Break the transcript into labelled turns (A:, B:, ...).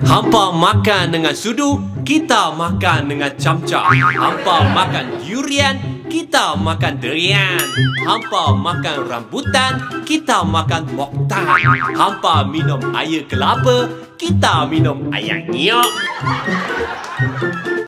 A: Hampa makan dengan sudu, kita makan dengan camca. Hampa makan durian, kita makan durian. Hampa makan rambutan, kita makan moktan. Hampa minum air kelapa, kita minum air nyok.